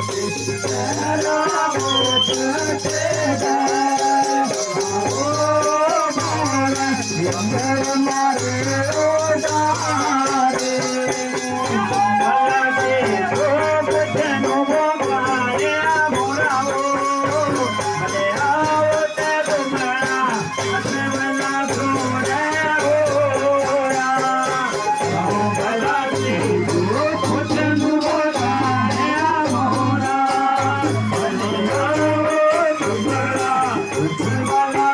Oh, 아, 그 불바람